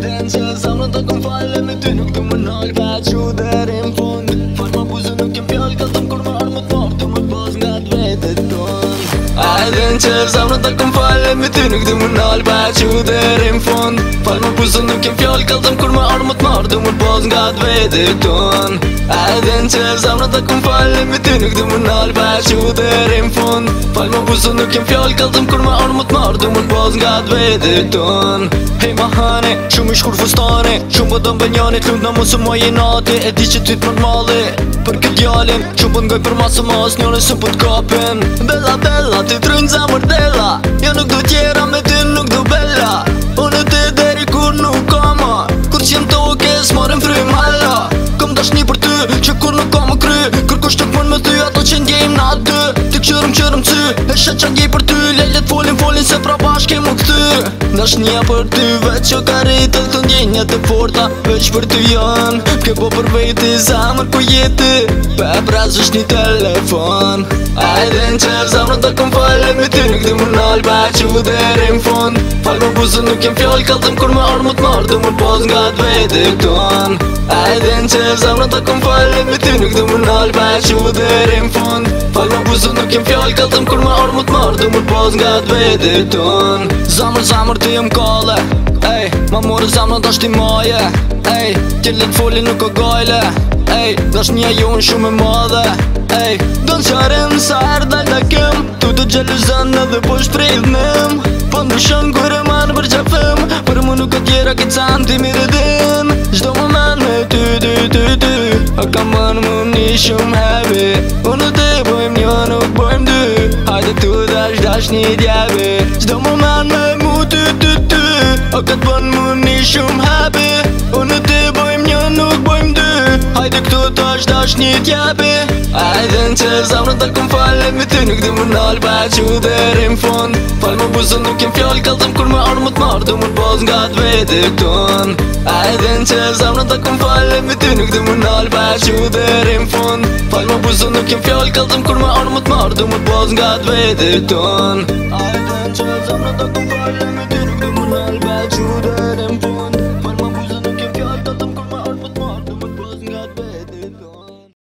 dhejnë që zamrën të kon falë Me ty nuk të më nalë pa që dherim fund Farë ma buzë nuk jem pjallë Ka thëm kur më arë më të farë Të Me ty nuk të më nalë pa që dherim fund Falë ma buzë nuk jem pjallë Ka thëm kur më arë më të marë Të Me ty nuk të më nalë pa që dherim ma buzë nuk jem pjallë Ka thëm kur më arë më të marë Të më t pas nga të vete tënë Hej ma hane, shumë i shkur fustane Shumë për po dëmbë njani, të lukë në mësë më jenate E di që ty të më të Për këtë djallin, Shumë për po ngoj për masë më asë njone së për po të kapin Bella, bella, ty të rënë zemër Jo nuk do tjera me ty nuk do bella Unë të deri kur nuk kama Kur që jem të oke, okay, fry malla Kom dashni për ty, që kur nuk kama kry Kër kështë të këmën me ty, ato që ndjejmë na dy Ty këqërëm, qërëm, qërëm folin, folin se pra bashke më këtyr një për ty veç që ka rritë Të ndjenja të forta veç për ty janë Ke po për vejti zamër ku jeti Pe braz është një telefon Ajde në qef zamër të këm falem I ty në këtë më nëllë pa që dherim fond Falem kurse nuk jam fjall kaltëm kur me armut marrë dhe mën pas nga të vete këton A e den që e zamrën të kom falë me ty nuk dhe mën nalë pa e që u dhere më fund Falë më buzë, nuk jam fjall kaltëm kur me armut marrë dhe mën pas nga të vete këton Zamrë zamrë të jem kalle Ej, ma morë zamrën të ashti maje Ej, tjellë të foli nuk o gajle Ej, dhe është një ajon shumë e madhe Ej, do në qërën sa erdal të këm Tu të gjelë zënë po shprejt Po më kërë marë për qafëm Për më nuk e tjera këtë zanti mi dhe dhim Zdo më man me ty, ty, ty, ty A ka man më një shumë hebe Unë të të bojmë një nuk bojmë dy Hajde të dash dash një djebi Zdo më man me mu ty, ty, ty A ka të bon më një shumë hebe është një kjapi Ajde në që zamrën të këm falet Mi ty nuk di më nalë pa që derim fund Falë më buzën nuk jem fjallë Kaltëm kur më arë më të marë Du më të bozë nga të vetë i këton Ajde në që zamrën të këm falet Mi ty nuk di më i